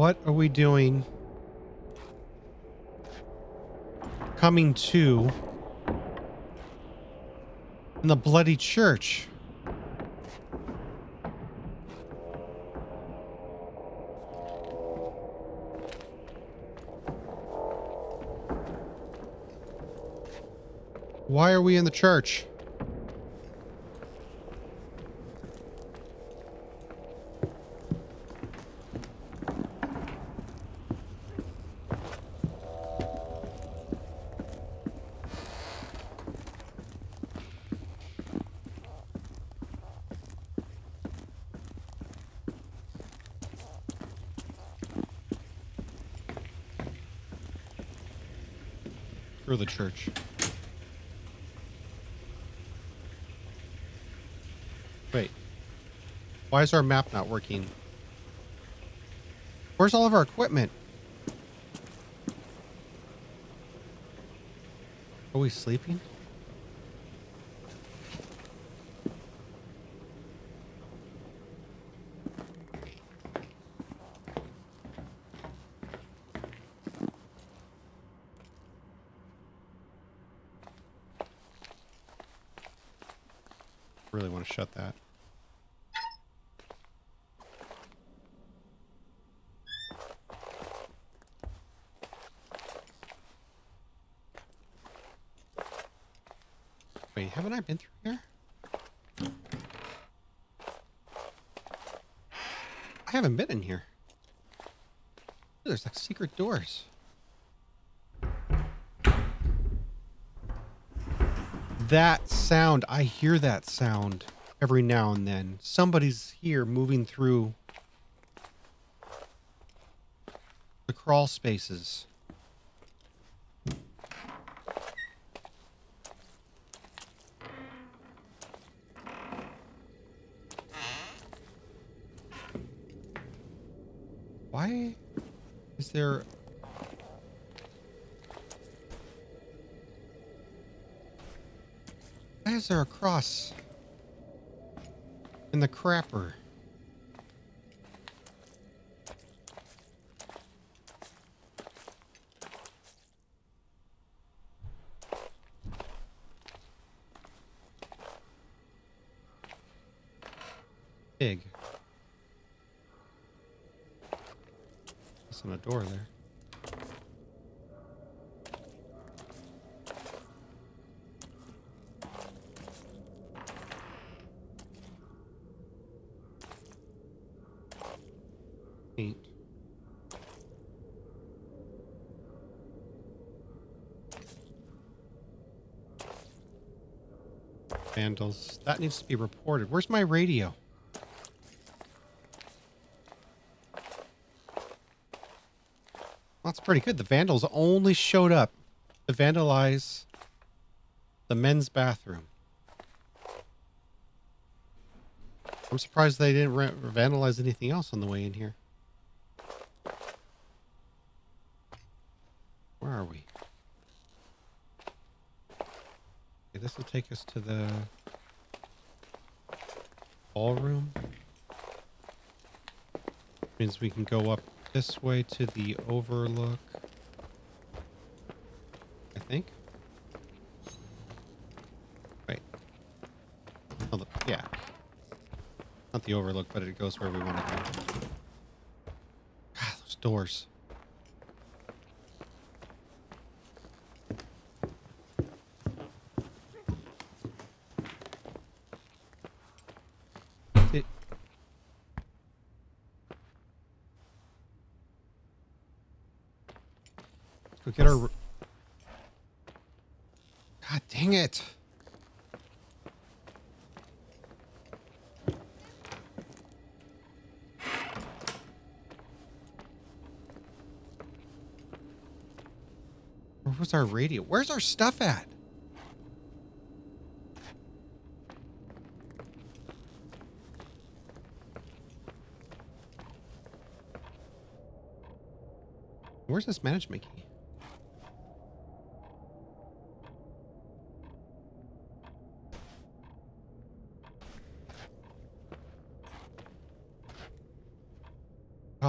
What are we doing? Coming to in the bloody church. Why are we in the church? Through the church. Wait. Why is our map not working? Where's all of our equipment? Are we sleeping? Really want to shut that. Wait, haven't I been through here? I haven't been in here. There's like secret doors. That sound, I hear that sound every now and then. Somebody's here moving through the crawl spaces. Why is there Why is there a cross in the crapper? Pig. On the door there. Vandals. That needs to be reported. Where's my radio? That's pretty good. The Vandals only showed up to vandalize the men's bathroom. I'm surprised they didn't vandalize anything else on the way in here. Where are we? Okay, this will take us to the ballroom. Means we can go up this way to the overlook. I think. Wait. Oh, yeah. Not the overlook, but it goes where we want to go. God, those doors. It, Let's go get our... God dang it. Where was our radio? Where's our stuff at? Where's this management key?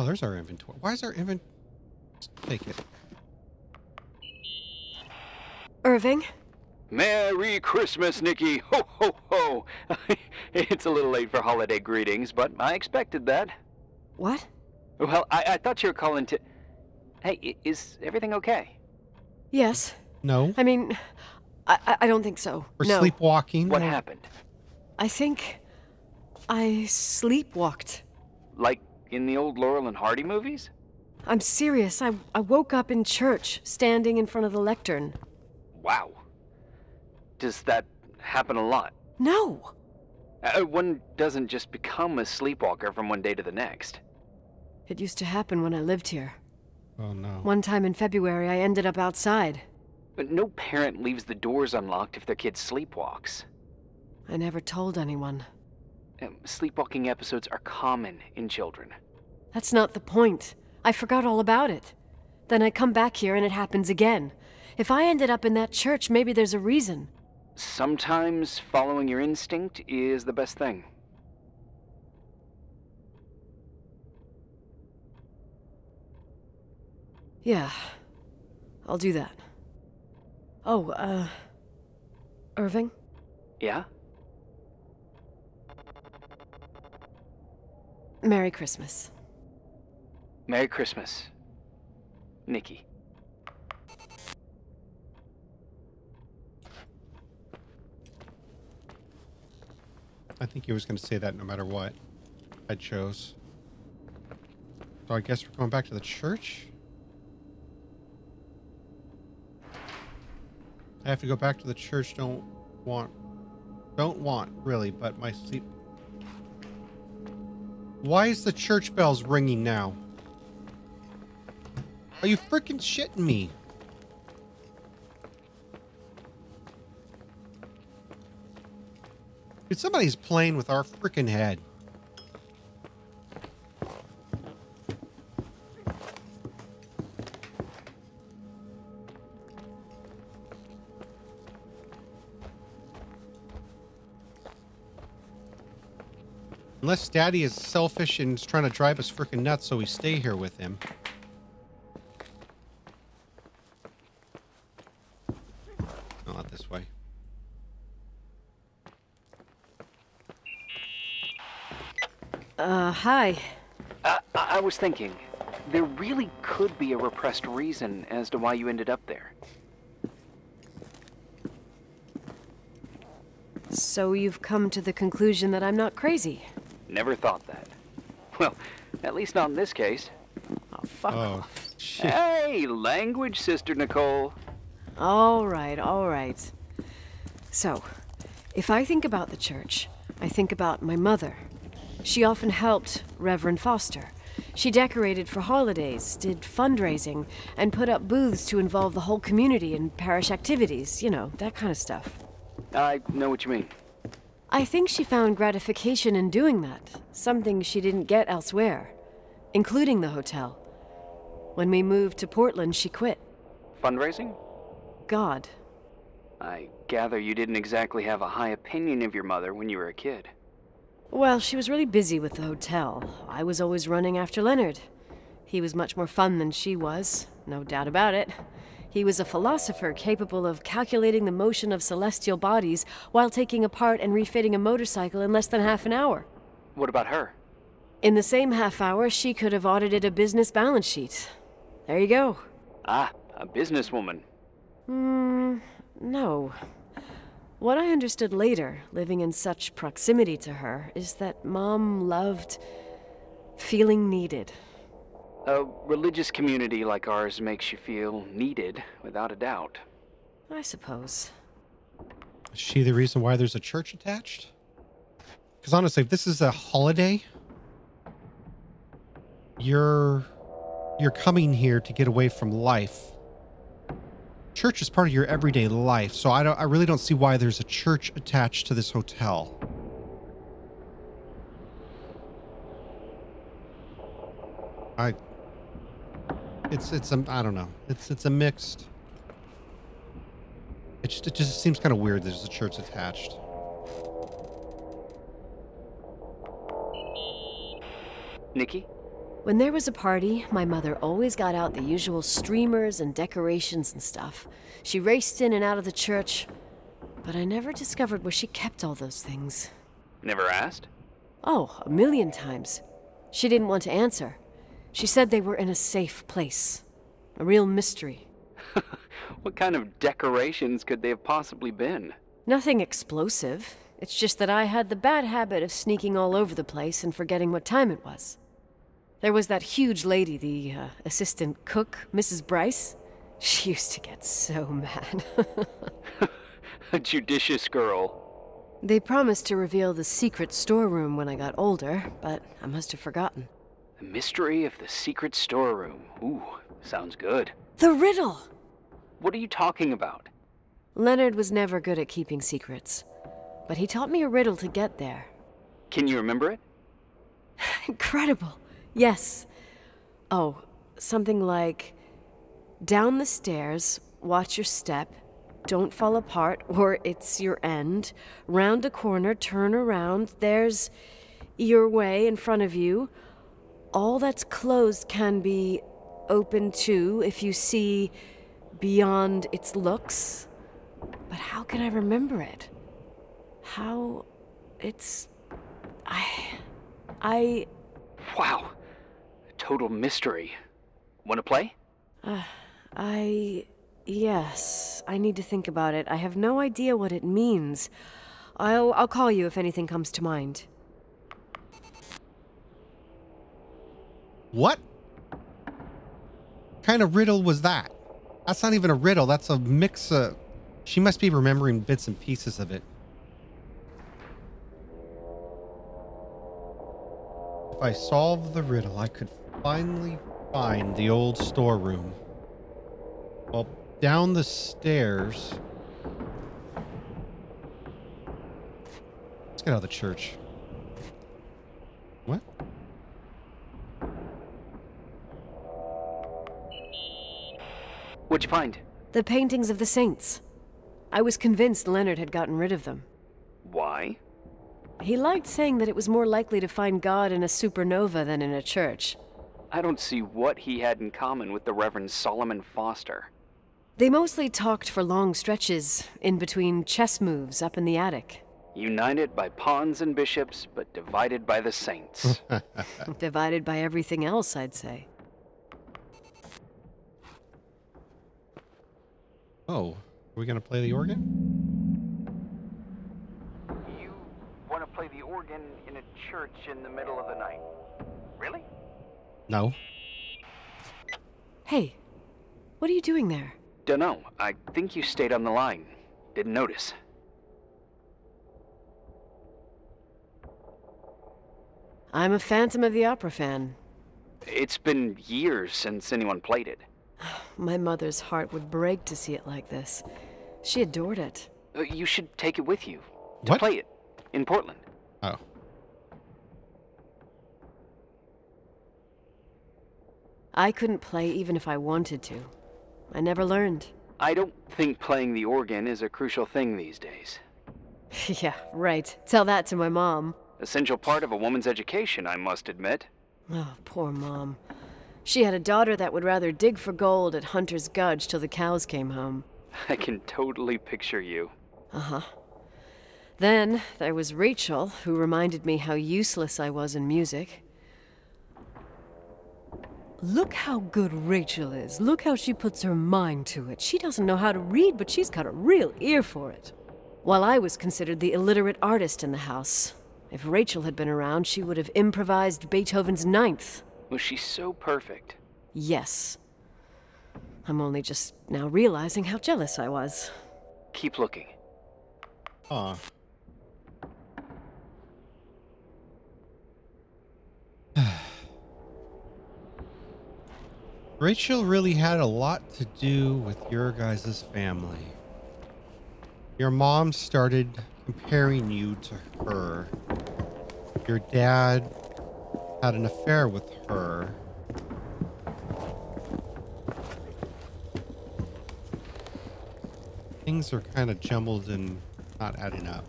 Oh, there's our inventory. Why is our inventory? Take it. Irving? Merry Christmas, Nikki. Ho, ho, ho. it's a little late for holiday greetings, but I expected that. What? Well, I, I thought you were calling to. Hey, is everything okay? Yes. No. I mean, I, I- I don't think so. We're no. sleepwalking. What or- happened? I think I sleepwalked. Like in the old Laurel and Hardy movies? I'm serious. I, I woke up in church, standing in front of the lectern. Wow. Does that happen a lot? No. Uh, one doesn't just become a sleepwalker from one day to the next. It used to happen when I lived here. Oh no. One time in February, I ended up outside. But no parent leaves the doors unlocked if their kid sleepwalks. I never told anyone. Um, sleepwalking episodes are common in children. That's not the point. I forgot all about it. Then I come back here and it happens again. If I ended up in that church, maybe there's a reason. Sometimes following your instinct is the best thing. Yeah. I'll do that. Oh, uh. Irving? Yeah? Merry Christmas. Merry Christmas, Nikki. I think he was going to say that no matter what I chose. So I guess we're going back to the church? I have to go back to the church. Don't want. Don't want, really, but my sleep. Why is the church bells ringing now? Are you freaking shitting me? Dude, somebody's playing with our freaking head. Unless Daddy is selfish and is trying to drive us freaking nuts so we stay here with him. No, not this way. Uh, hi. Uh, I I was thinking, there really could be a repressed reason as to why you ended up there. So you've come to the conclusion that I'm not crazy. Never thought that. Well, at least not in this case. Oh, fuck. Oh, shit. Hey, language, Sister Nicole. All right, all right. So, if I think about the church, I think about my mother. She often helped Reverend Foster. She decorated for holidays, did fundraising, and put up booths to involve the whole community in parish activities, you know, that kind of stuff. I know what you mean. I think she found gratification in doing that, something she didn't get elsewhere, including the hotel. When we moved to Portland, she quit. Fundraising? God. I gather you didn't exactly have a high opinion of your mother when you were a kid. Well, she was really busy with the hotel. I was always running after Leonard. He was much more fun than she was, no doubt about it. He was a philosopher capable of calculating the motion of celestial bodies while taking apart and refitting a motorcycle in less than half an hour. What about her? In the same half hour, she could have audited a business balance sheet. There you go. Ah, a businesswoman. Hmm, no. What I understood later, living in such proximity to her, is that Mom loved feeling needed. A religious community like ours makes you feel needed, without a doubt. I suppose. Is she the reason why there's a church attached? Because honestly, if this is a holiday, you're you're coming here to get away from life. Church is part of your everyday life, so I don't I really don't see why there's a church attached to this hotel. I it's it's um, I don't know. It's it's a mixed it just, it just seems kind of weird there's a church attached. Nikki? When there was a party, my mother always got out the usual streamers and decorations and stuff. She raced in and out of the church, but I never discovered where she kept all those things. Never asked? Oh, a million times. She didn't want to answer. She said they were in a safe place. A real mystery. What kind of decorations could they have possibly been? Nothing explosive. It's just that I had the bad habit of sneaking all over the place and forgetting what time it was. There was that huge lady, the uh, assistant cook, Mrs. Bryce. She used to get so mad. A judicious girl. they promised to reveal the secret storeroom when I got older, but I must have forgotten. The mystery of the secret storeroom. Ooh, sounds good. The riddle! What are you talking about? Leonard was never good at keeping secrets, but he taught me a riddle to get there. Can you remember it? Incredible. Yes. Oh, something like down the stairs, watch your step, don't fall apart or it's your end. Round a corner, turn around, there's your way in front of you. All that's closed can be open too if you see beyond its looks. But how can I remember it? How it's I I Wow. A total mystery. Want to play? Uh, I. Yes, I need to think about it. I have no idea what it means. I'll, I'll call you if anything comes to mind. What kind of riddle was that? That's not even a riddle. That's a mix of. She must be remembering bits and pieces of it. If I solve the riddle, I could finally find the old storeroom. Well, down the stairs. Let's get out of the church. What'd you find? The paintings of the saints. I was convinced Leonard had gotten rid of them. Why? He liked saying that it was more likely to find God in a supernova than in a church. I don't see what he had in common with the Reverend Solomon Foster. They mostly talked for long stretches in between chess moves up in the attic, United by pawns and bishops, but divided by the saints. divided by everything else, I'd say. Oh, are we gonna play the organ? you want to play the organ in a church in the middle of the night? Really? No. Hey, what are you doing there? Dunno. I think you stayed on the line. Didn't notice. I'm a Phantom of the Opera fan. It's been years since anyone played it. My mother's heart would break to see it like this. She adored it. Uh, You should take it with you. To What? play it. In Portland. Oh. I couldn't play even if I wanted to. I never learned. I don't think playing the organ is a crucial thing these days. yeah, right. Tell that to my mom. Essential part of a woman's education, I must admit. Oh, poor mom. She had a daughter that would rather dig for gold at Hunter's Gulch till the cows came home. I can totally picture you. Uh huh. Then there was Rachel, who reminded me how useless I was in music. Look how good Rachel is. Look how she puts her mind to it. She doesn't know how to read, but she's got a real ear for it. While I was considered the illiterate artist in the house. If Rachel had been around, she would have improvised Beethoven's Ninth. Was she so perfect? Yes. I'm only just now realizing how jealous I was. Keep looking. Aw. Rachel really had a lot to do with your guys' family. Your mom started comparing you to her. Your dad had an affair with her. Things are kind of jumbled and not adding up.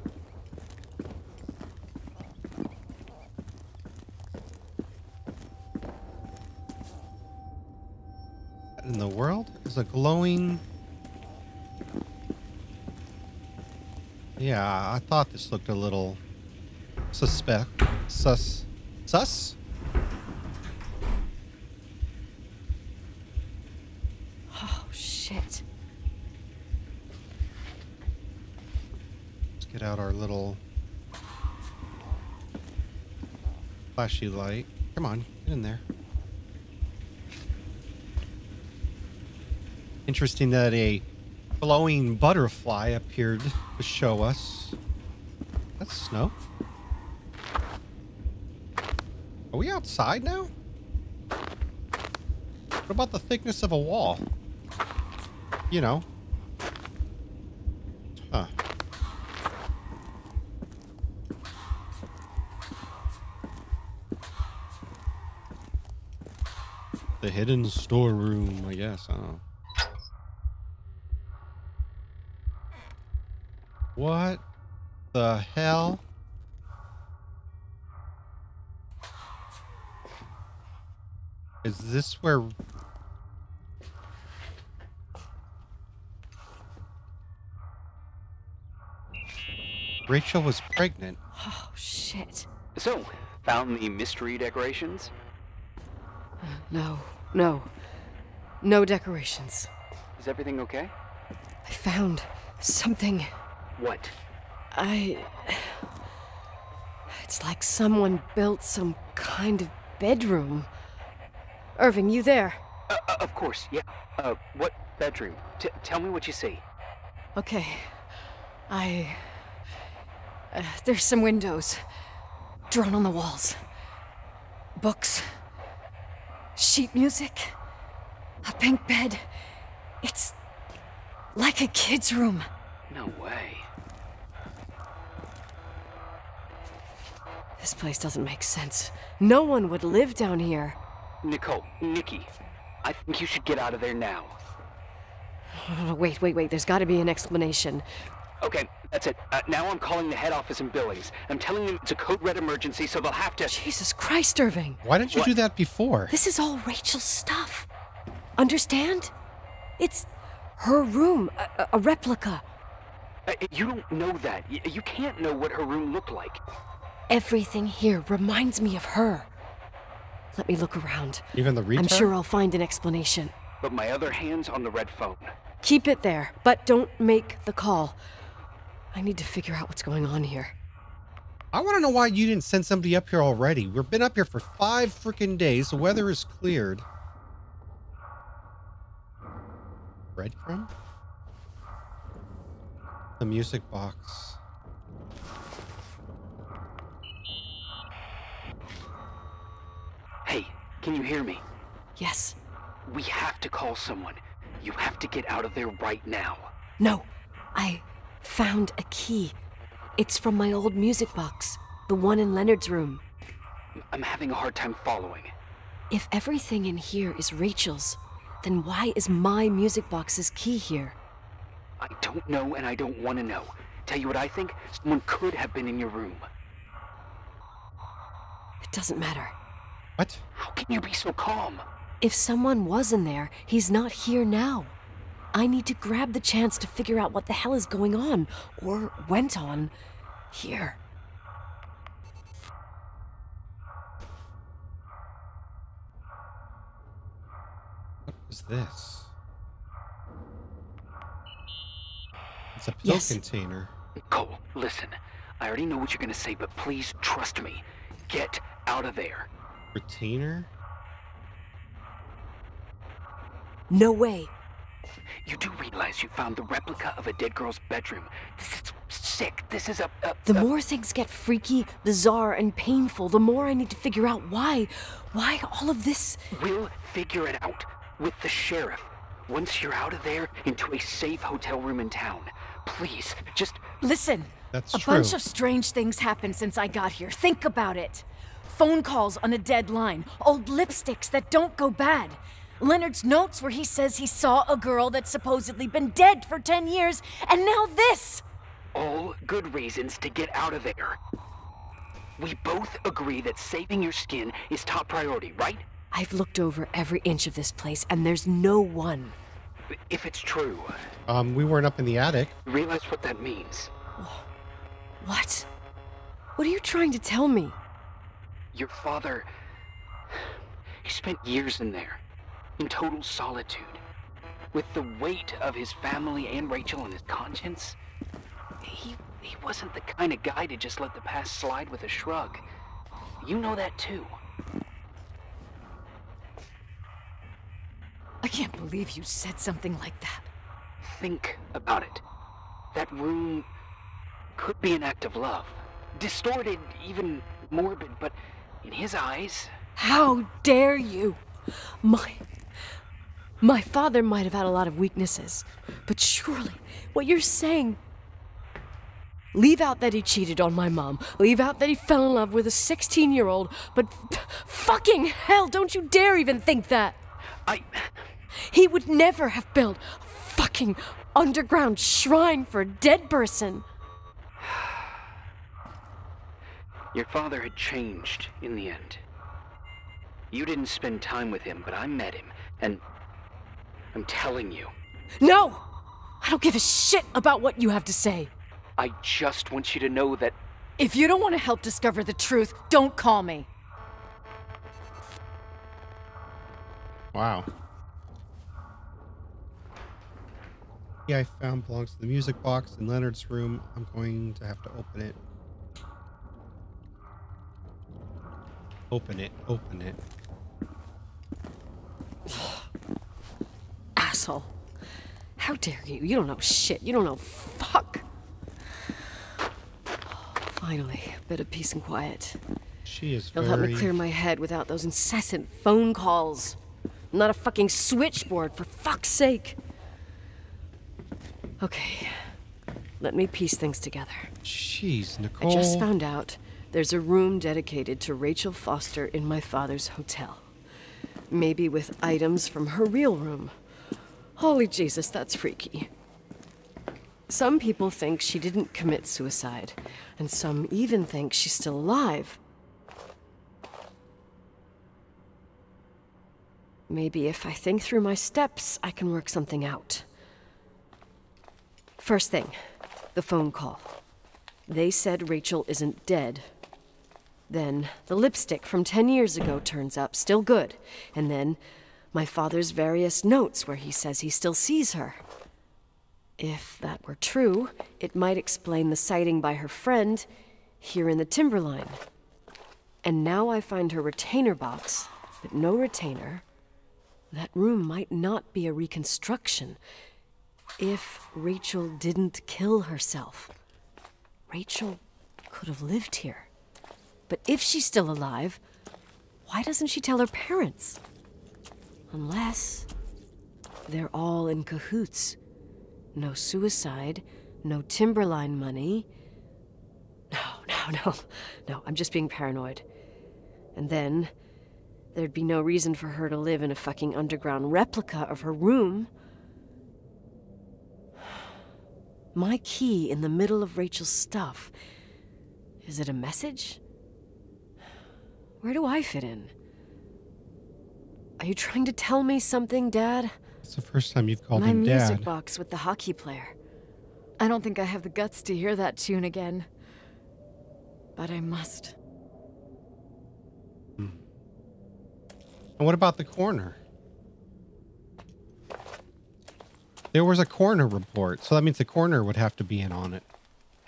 in the world? Is a glowing... Yeah, I thought this looked a little suspect. Sus. Sus? Oh, shit. Let's get out our little flashy light. Come on, get in there. Interesting that a glowing butterfly appeared to show us. That's snow. Are we outside now? What about the thickness of a wall? You know. Hidden storeroom, I guess. I don't know. What the hell? Is this where... Rachel was pregnant. Oh, shit. So, found the mystery decorations? Uh, no, no. No decorations. Is everything okay? I found something. What? I. It's like someone built some kind of bedroom. Irving, you there? Uh, uh, of course, yeah. Uh, what bedroom? T- tell me what you see. Okay. I. Uh, there's some windows drawn on the walls. Books. Sheet music. A pink bed. It's like a kid's room. No way. This place doesn't make sense. No one would live down here. Nicole, Nikki, I think you should get out of there now. Wait, wait, wait. There's got to be an explanation. Okay, that's it. Uh, now I'm calling the head office in Billings. I'm telling them it's a code red emergency, so they'll have to. Jesus Christ, Irving. Why didn't you What? do that before? This is all Rachel's stuff. Understand? It's her room, a, a- a replica. Uh, you don't know that. Y- you can't know what her room looked like. Everything here reminds me of her. Let me look around. Even the retard? I'm sure I'll find an explanation. But my other hand's on the red phone. Keep it there, but don't make the call. I need to figure out what's going on here. I want to know why you didn't send somebody up here already. We've been up here for five freaking days. The weather is cleared. Breadcrumb? The music box. Hey, can you hear me? Yes. We have to call someone. You have to get out of there right now. No. I found a key. It's from my old music box, the one in Leonard's room. I'm having a hard time following. If everything in here is Rachel's, then why is my music box's key here? I don't know and I don't want to know. Tell you what I think? Someone could have been in your room. It doesn't matter. What? How can you be so calm? If someone was in there, he's not here now. I need to grab the chance to figure out what the hell is going on, or went on, here. What is this? It's a pill Yes. container. Cole, listen. I already know what you're gonna say, but please trust me. Get out of there. Retainer? No way. You do realize you found the replica of a dead girl's bedroom. This is sick. This is a. a The a- more things get freaky, bizarre, and painful, the more I need to figure out why. Why all of this? We'll figure it out with the sheriff. Once you're out of there, into a safe hotel room in town. Please, just Listen. That's a true. bunch of strange things happened since I got here. Think about it. Phone calls on a dead line, old lipsticks that don't go bad. Leonard's notes where he says he saw a girl that's supposedly been dead for 10 years, and now this! all good reasons to get out of there. We both agree that saving your skin is top priority, right? I've looked over every inch of this place, and there's no one. If it's true, Um, we weren't up in the attic. realize what that means. What? What are you trying to tell me? Your father. He spent years in there, in total solitude. With the weight of his family and Rachel on his conscience. He, he wasn't the kind of guy to just let the past slide with a shrug. You know that too. I can't believe you said something like that. Think about it. That room could be an act of love. Distorted, even morbid, but in his eyes, How dare you? My. My father might have had a lot of weaknesses, but surely what you're saying. Leave out that he cheated on my mom. Leave out that he fell in love with a 16 year old, but fucking hell, don't you dare even think that! I. He would never have built a fucking underground shrine for a dead person. Your father had changed in the end. You didn't spend time with him, but I met him, and I'm telling you, No! I don't give a shit about what you have to say. I just want you to know that If you don't want to help discover the truth, don't call me. Wow. Yeah, I found belongs to the music box in Leonard's room. I'm going to have to open it. Open it. Open it. How dare you? You don't know shit. You don't know fuck. Finally, a bit of peace and quiet. She is They'll very... help me clear my head without those incessant phone calls. I'm not a fucking switchboard, for fuck's sake. Okay, let me piece things together. Jeez, Nicole. I just found out there's a room dedicated to Rachel Foster in my father's hotel. Maybe with items from her real room. Holy Jesus, that's freaky. Some people think she didn't commit suicide, and some even think she's still alive. Maybe if I think through my steps, I can work something out. First thing, the phone call. They said Rachel isn't dead. Then the lipstick from 10 years ago turns up, still good. And then my father's various notes where he says he still sees her. If that were true, it might explain the sighting by her friend here in the timberline. And now I find her retainer box, but no retainer. That room might not be a reconstruction if Rachel didn't kill herself. Rachel could have lived here. But if she's still alive, why doesn't she tell her parents? Unless they're all in cahoots. No suicide, no Timberline money. No, no, no. No, I'm just being paranoid. And then there'd be no reason for her to live in a fucking underground replica of her room. My key in the middle of Rachel's stuff. Is it a message? Where do I fit in? Are you trying to tell me something, Dad? It's the first time you've called My him music box with the hockey player. I don't think I have the guts to hear that tune again. But I must. Hmm. And what about the corner? There was a corner report, so that means the corner would have to be in on it.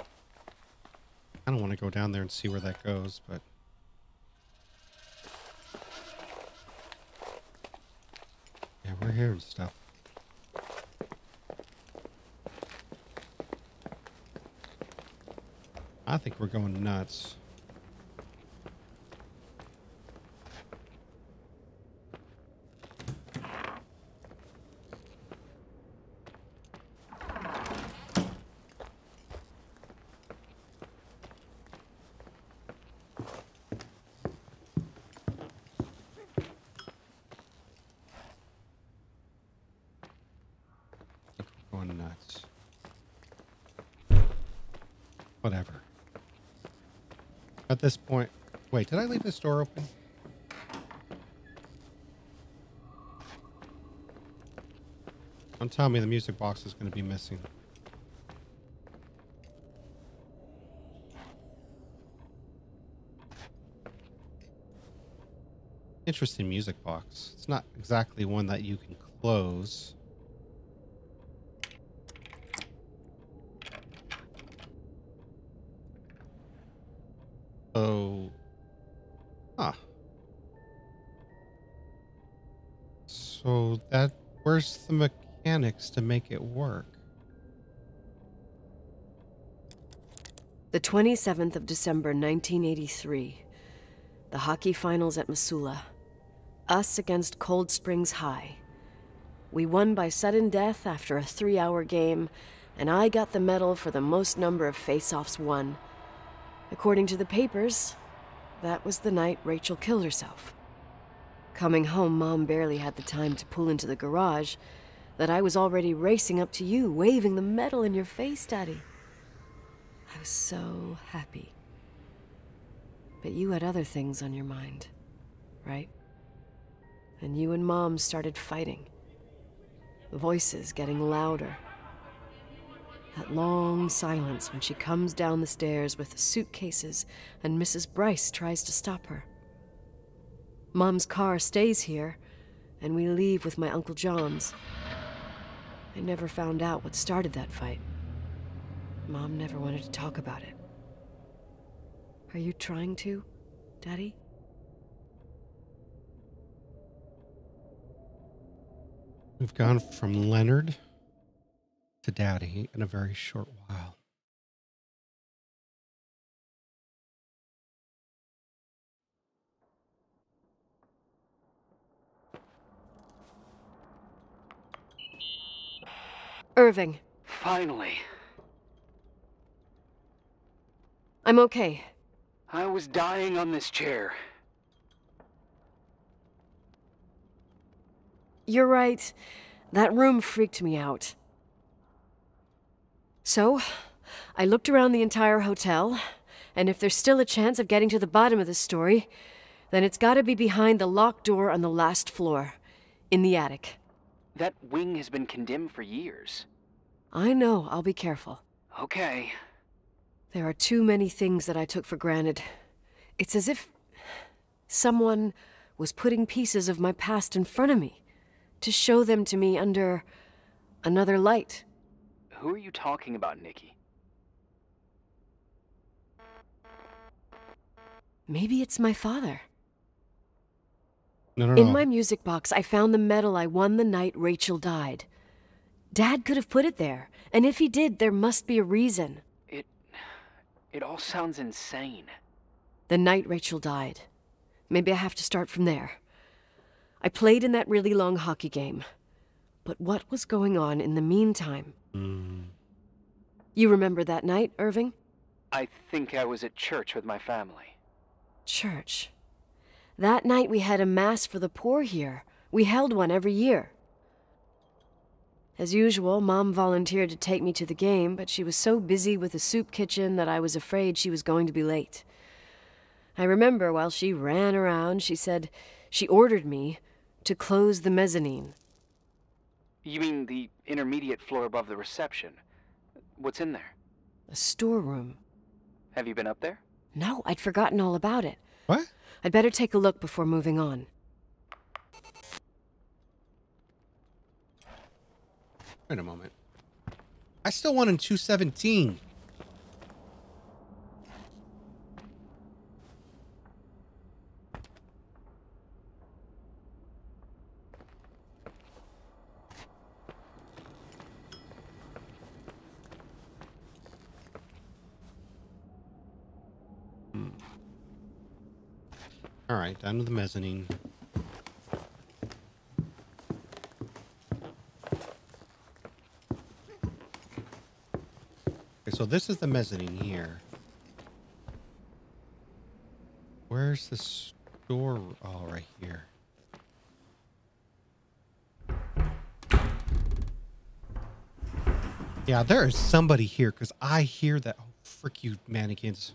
I don't want to go down there and see where that goes, but we're hearing stuff. I think we're going nuts. Whatever. At this point, wait, did I leave this door open? Don't tell me the music box is going to be missing. Interesting music box. It's not exactly one that you can close. So, ah. So that, where's the mechanics to make it work? The 27th of December, 1983. The hockey finals at Missoula. Us against Cold Springs High. We won by sudden death after a three hour game, and I got the medal for the most number of face offs won. According to the papers, that was the night Rachel killed herself. Coming home, Mom barely had the time to pull into the garage that I was already racing up to you, waving the medal in your face, Daddy. I was so happy. But you had other things on your mind, right? And you and Mom started fighting. Voices getting louder. That long silence when she comes down the stairs with the suitcases and Mrs. Bryce tries to stop her. Mom's car stays here, and we leave with my Uncle John's. I never found out what started that fight. Mom never wanted to talk about it. Are you trying to, Daddy? We've gone from Leonard to Daddy in a very short while. Irving, Finally. I'm okay. I was dying on this chair. You're right. That room freaked me out. So, I looked around the entire hotel, and if there's still a chance of getting to the bottom of this story, then it's gotta be behind the locked door on the last floor, in the attic. That wing has been condemned for years. I know, I'll be careful. Okay. There are too many things that I took for granted. It's as if someone was putting pieces of my past in front of me to show them to me under another light. Who are you talking about, Nikki? Maybe it's my father. No, no, In my music box, I found the medal I won the night Rachel died. Dad could have put it there, and if he did, there must be a reason. It. It all sounds insane. The night Rachel died. Maybe I have to start from there. I played in that really long hockey game. But what was going on in the meantime? Mm. You remember that night, Irving? I think I was at church with my family. Church. That night we had a mass for the poor here. We held one every year. As usual, Mom volunteered to take me to the game, but she was so busy with the soup kitchen that I was afraid she was going to be late. I remember while she ran around, she said she ordered me to close the mezzanine. You mean the intermediate floor above the reception? What's in there? A storeroom. Have you been up there? No, I'd forgotten all about it. What? I'd better take a look before moving on. Wait a moment. I still want in 217. All right, down to the mezzanine. Okay, so this is the mezzanine here. Where's the store? Oh, right here. Yeah, there is somebody here because I hear that. Oh, frick you, mannequins.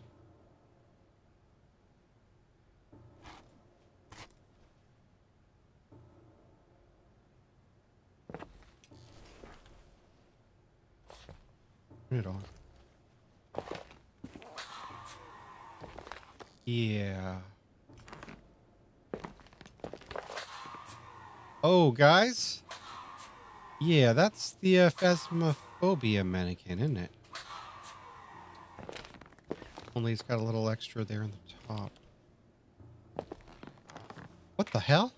Turn it on. Yeah. Oh, guys. Yeah, that's the uh, Phasmophobia mannequin, isn't it? Only it's got a little extra there on the top. What the hell?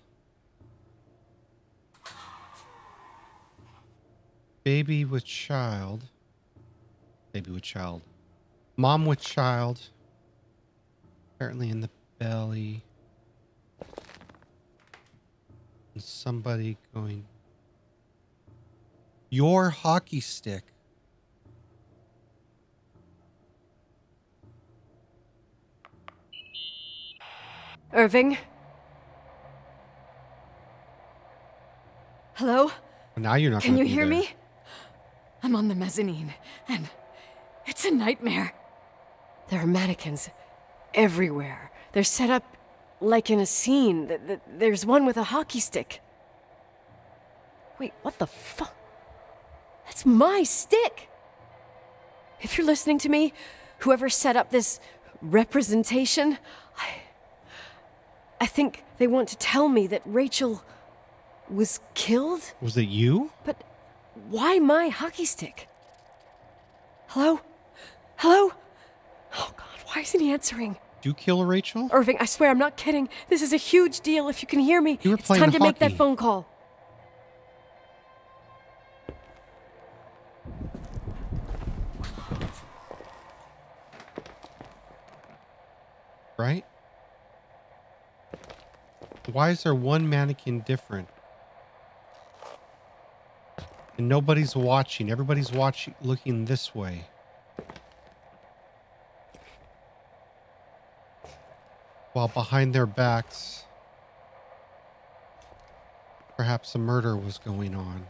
Baby with child. Baby with child. Mom with child. Apparently in the belly. And somebody going. Your hockey stick. Irving? Hello? Now you're not Can you hear there. me? I'm on the mezzanine, and it's a nightmare. There are mannequins everywhere. They're set up like in a scene. Th- th- There's one with a hockey stick. Wait, what the fuck? That's my stick! If you're listening to me, whoever set up this representation, I. I think they want to tell me that Rachel was killed? Was it you? But why my hockey stick? Hello? Hello? Oh god, why isn't he answering? You kill Rachel? Irving, I swear I'm not kidding. This is a huge deal if you can hear me. You were it's playing time to make that phone call. right? Why is there one mannequin different? And nobody's watching. Everybody's watching looking this way. While behind their backs perhaps a murder was going on.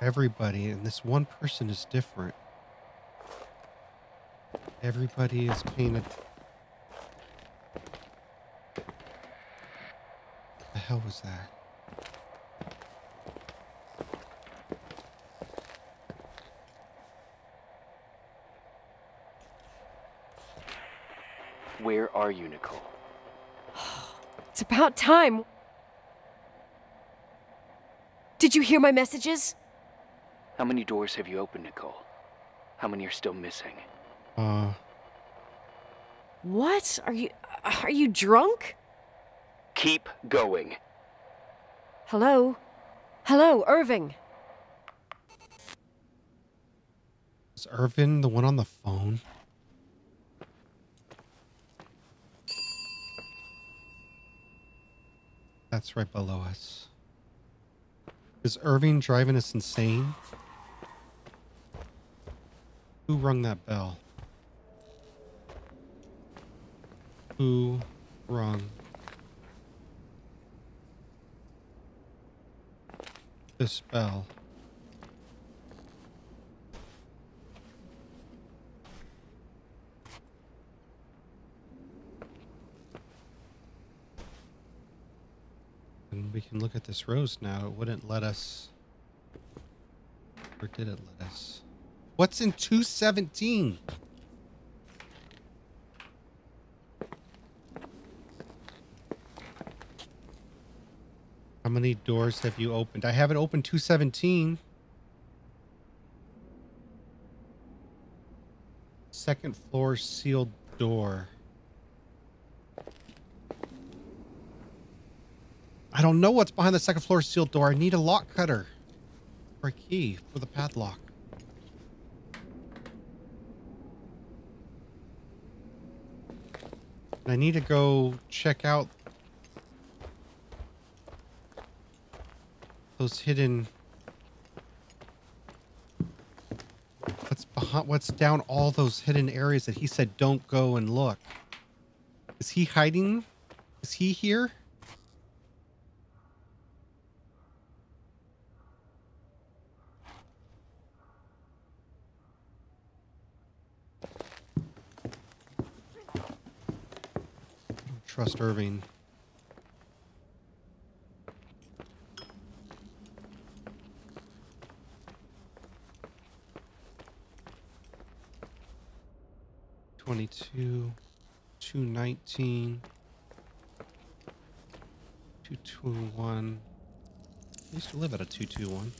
Everybody and this one person is different. Everybody is painted. The hell was that? Where are you, Nicole? It's about time. Did you hear my messages? How many doors have you opened, Nicole? How many are still missing? Uh, What? Are you are you drunk? Keep going. Hello? Hello, Irving. is Irving the one on the phone? That's right below us. Is Irving driving us insane? Who rung that bell? Who rung this bell? We can look at this rose now. It wouldn't let us. Or did it let us? What's in 217? How many doors have you opened? I haven't opened 217. Second floor sealed door. I don't know what's behind the second floor sealed door. I need a lock cutter or a key for the padlock. And I need to go check out those hidden what's behind what's down all those hidden areas that he said don't go and look. Is he hiding? Is he here? trust Irving. Twenty-two, two nineteen, two two one. I used to live at a two two one.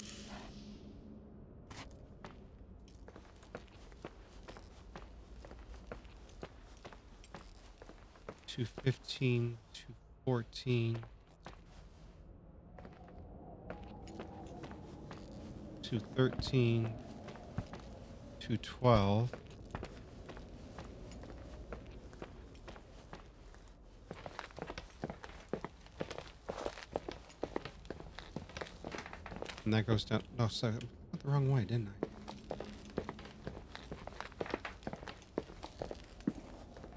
Fifteen, two fourteen, two thirteen, two twelve. And that goes down. No, so I went the wrong way, didn't I?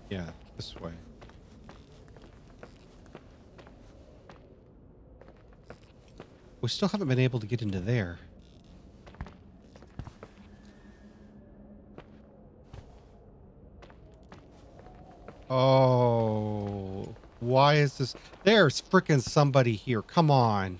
Yeah, this way. Still haven't been able to get into there. Oh, why is this? There's freaking somebody here. Come on.